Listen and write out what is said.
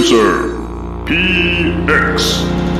Racer PX.